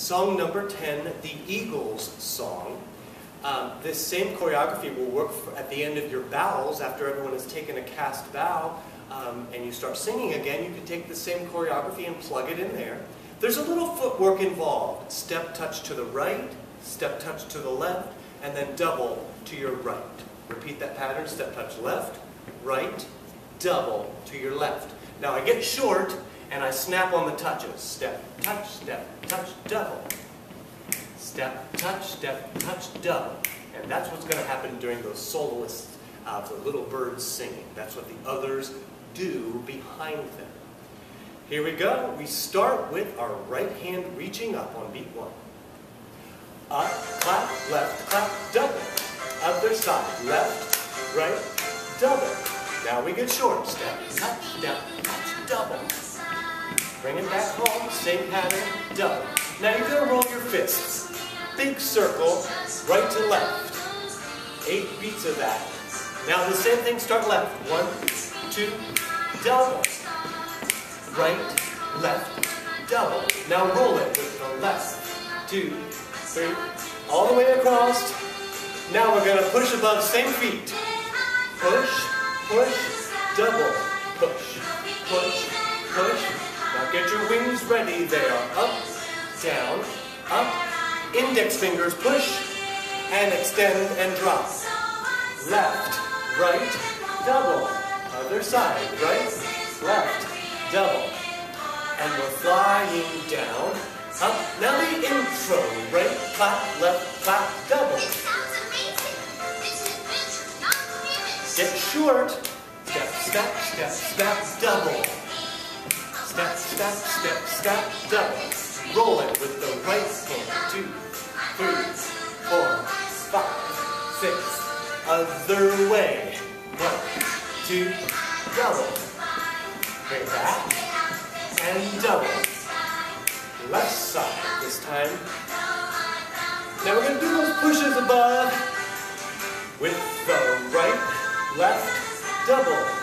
Song number 10, the Eagles song. Um, this same choreography will work for, at the end of your bows after everyone has taken a cast bow um, and you start singing again. You can take the same choreography and plug it in there. There's a little footwork involved. Step touch to the right, step touch to the left, and then double to your right. Repeat that pattern, step touch left, right, double to your left. Now I get short and I snap on the touches. Step, touch, step, touch, double. Step, touch, step, touch, double. And that's what's going to happen during those soloists, uh, the little birds singing. That's what the others do behind them. Here we go. We start with our right hand reaching up on beat one. Up, clap, left, clap, double. Other side, left, right, double. Now we get short. Step, touch, double. Bring it back home, same pattern, double. Now you're going to roll your fists. Big circle, right to left. Eight beats of that. Now the same thing, start left. One, two, double right, left, double. Now roll it with the left, two, three, all the way across. Now we're going to push above same feet. Push, They are up, down, up. Index fingers push and extend and drop. Left, right, double. Other side, right, left, double. And we're flying down, up. Now the intro, right, clap, left, clap, double. Get short, step, step, step, step, double. Step, step, step, step, double. Roll it with the right hand, two, three, four, five, six. Other way, one, two, double. Bring back and double. Left side this time. Now we're going to do those pushes above with the right, left, double.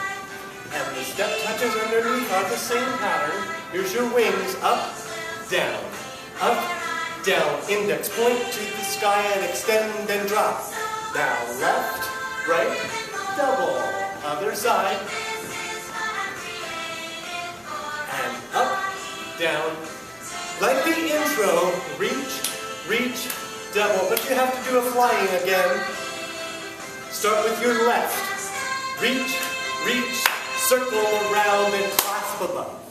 Touches underneath are the same pattern. Here's your wings, up, down, up, down. Index point to the sky and extend and drop. Now left, right, double. Other side, And up, down. Like the intro, reach, reach, double, but you have to do a flying again. Start with your left. Reach, reach, circle around and clasp above.